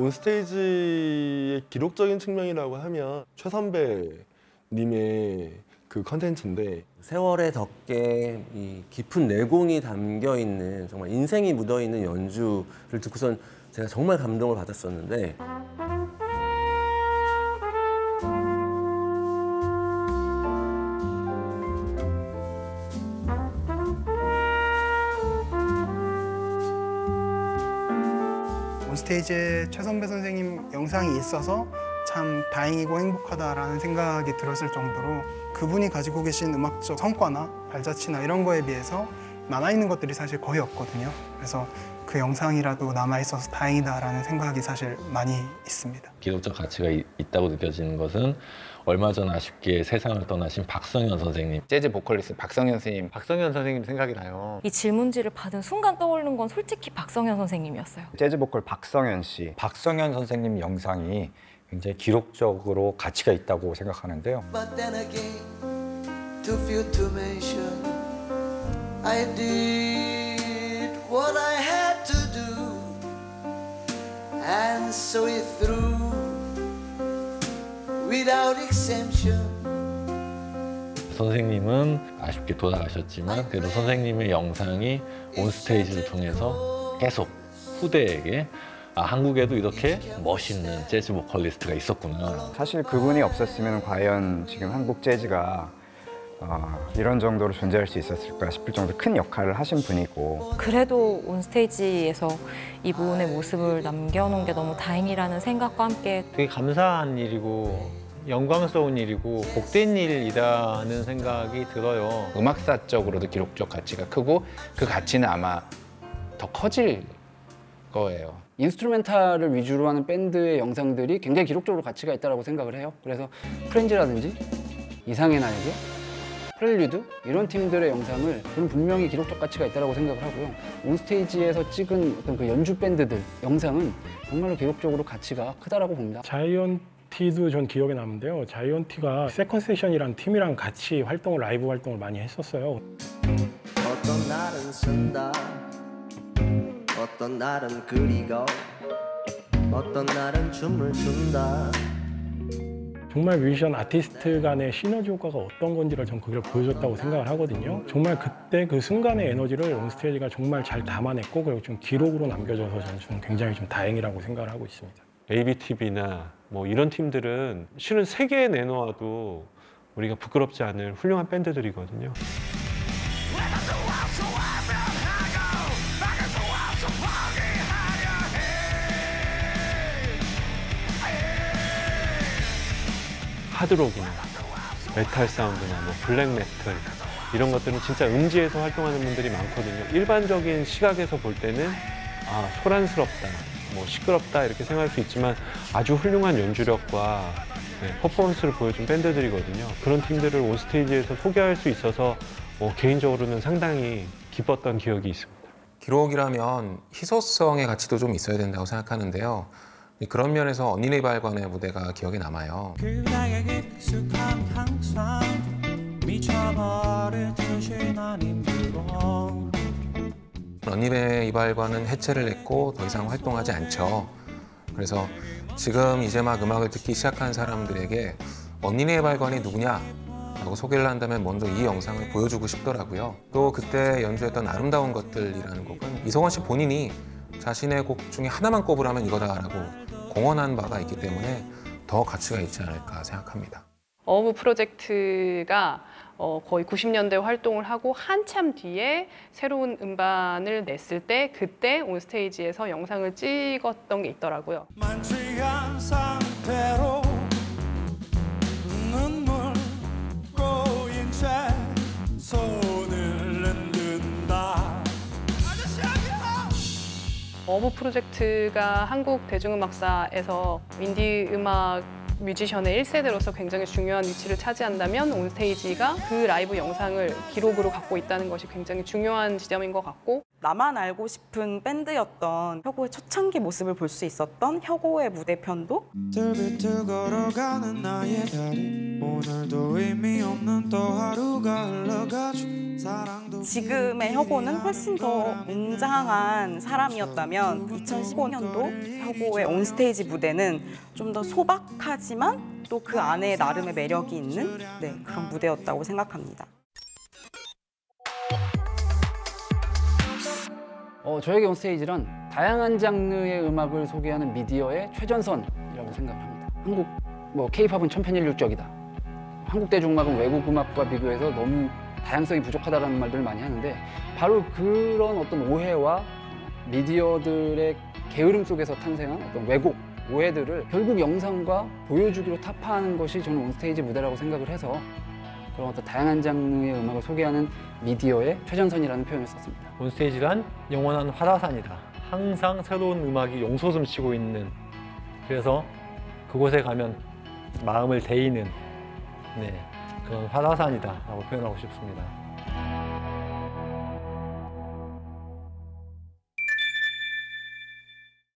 온스테이지의 기록적인 측면이라고 하면 최선배님의 그 컨텐츠인데 세월의 덕에 이 깊은 내공이 담겨 있는 정말 인생이 묻어 있는 연주를 듣고선 제가 정말 감동을 받았었는데 스테이지에 최선배 선생님 영상이 있어서 참 다행이고 행복하다라는 생각이 들었을 정도로 그분이 가지고 계신 음악적 성과나 발자취나 이런 거에 비해서 남아있는 것들이 사실 거의 없거든요. 그래서 그 영상이라도 남아 있어서 다행이다라는 생각이 사실 많이 있습니다. 기록적 가치가 이- 있다고 느껴지는 것은 얼마 전 아쉽게 세상을 떠나신 박성현 선생님 재즈 보컬리스트 박성현 선생님 박성현 선생님 생각이 나요. 이 질문지를 받은 순간 떠오르는 건 솔직히 박성현 선생님이었어요. 재즈 보컬 박성현 씨. 박성현 선생님 영상이 굉장히 기록적으로 가치가 있다고 생각하는데요. But then again, too few to mention. I did and so it through without exemption. 선생님은 아쉽게 돌아가셨지만 그래도 선생님의 영상이 온스테이지를 통해서 계속 후대에게 아, 한국에도 이렇게 멋있는 재즈 보컬리스트가 있었구나 사실 그분이 없었으면 과연 지금 한국 재즈가 어, 이런 정도로 존재할 수 있었을까 싶을 정도 큰 역할을 하신 분이고 그래도 온스테이지에서 이분의 모습을 남겨놓은 게 너무 다행이라는 생각과 함께 되게 감사한 일이고 영광스러운 일이고 복된 일이라는 생각이 들어요. 음악사적으로도 기록적 가치가 크고 그 가치는 아마 더 커질 거예요. instrumental을 위주로 하는 밴드의 영상들이 굉장히 기록적으로 가치가 있다고 생각을 해요. 그래서 프렌즈라든지 이상의날개, 프렐류드 이런 팀들의 영상을 저는 분명히 기록적 가치가 있다고 생각을 하고요. 온스테이지에서 찍은 어떤 그 연주 밴드들 영상은 정말로 기록적으로 가치가 크다라고 봅니다. 자이언티도 전 기억에 남는데요. 자이언티가 세컨 세션이라는 팀이랑 같이 활동을 라이브 활동을 많이 했었어요. 어떤 날은 쓴다, 어떤 날은 그리고, 어떤 날은 춤을 춘다. 정말 뮤지션 아티스트 간의 시너지 효과가 어떤 건지를 전 그걸 보여줬다고 생각을 하거든요. 정말 그때 그 순간의 에너지를 온스테이지가 정말 잘 담아냈고 그리고 좀 기록으로 남겨져서 저는 좀 굉장히 좀 다행이라고 생각을 하고 있습니다. ABTV나 뭐 이런 팀들은 실은 세계에 내놓아도 우리가 부끄럽지 않을 훌륭한 밴드들이거든요. 하드록이나 메탈 사운드나 뭐 블랙 메탈 이런 것들은 진짜 음지에서 활동하는 분들이 많거든요. 일반적인 시각에서 볼 때는 아 소란스럽다, 뭐 시끄럽다 이렇게 생각할 수 있지만 아주 훌륭한 연주력과 네, 퍼포먼스를 보여준 밴드들이거든요. 그런 팀들을 온스테이지에서 소개할 수 있어서 뭐 개인적으로는 상당히 기뻤던 기억이 있습니다. 기록이라면 희소성의 가치도 좀 있어야 된다고 생각하는데요. 그런 면에서 언니네 발관의 무대가 기억에 남아요. 언니네 이발관은 해체를 했고 더 이상 활동하지 않죠. 그래서 지금 이제 막 음악을 듣기 시작한 사람들에게 언니네 이발관이 누구냐? 라고 소개를 한다면 먼저 이 영상을 보여주고 싶더라고요. 또 그때 연주했던 아름다운 것들이라는 곡은 이성원 씨 본인이 자신의 곡 중에 하나만 꼽으라면 이거다라고 공언한 바가 있기 때문에 더 가치가 있지 않을까 생각합니다. 어브 프로젝트가 어, 거의 90년대 활동을 하고 한참 뒤에 새로운 음반을 냈을 때 그때 온 스테이지에서 영상을 찍었던 게 있더라고요. 어어부 프로젝트가 한국 대중음악사에서 인디 음악 뮤지션의 1세대로서 굉장히 중요한 위치를 차지한다면 온스테이지가 그 라이브 영상을 기록으로 갖고 있다는 것이 굉장히 중요한 지점인 것 같고 나만 알고 싶은 밴드였던 혁오의 초창기 모습을 볼 수 있었던 혁오의 무대편도? 비틀비틀 걸어가는 나의 다리 오늘도 의미 없는 또 하루가 흘러가죠 지금의 혁오는 훨씬 더 웅장한 사람이었다면 2015년도 혁오의 온스테이지 무대는 좀 더 소박하지 만 또 그 안에 나름의 매력이 있는 네, 그런 무대였다고 생각합니다. 어, 저에게 온스테이지란 다양한 장르의 음악을 소개하는 미디어의 최전선이라고 생각합니다. 한국 뭐 K-팝은 천편일률적이다. 한국 대중음악은 외국 음악과 비교해서 너무 다양성이 부족하다라는 말들을 많이 하는데 바로 그런 어떤 오해와 미디어들의 게으름 속에서 탄생한 어떤 왜곡, 오해들을 결국 영상과 보여주기로 타파하는 것이 저는 온스테이지 무대라고 생각을 해서 그런 어떤 다양한 장르의 음악을 소개하는 미디어의 최전선이라는 표현을 썼습니다. 온스테이지란 영원한 화다산이다. 항상 새로운 음악이 용솟음 치고 있는 그래서 그곳에 가면 마음을 데이는 네, 그런 화다산이다 라고 표현하고 싶습니다.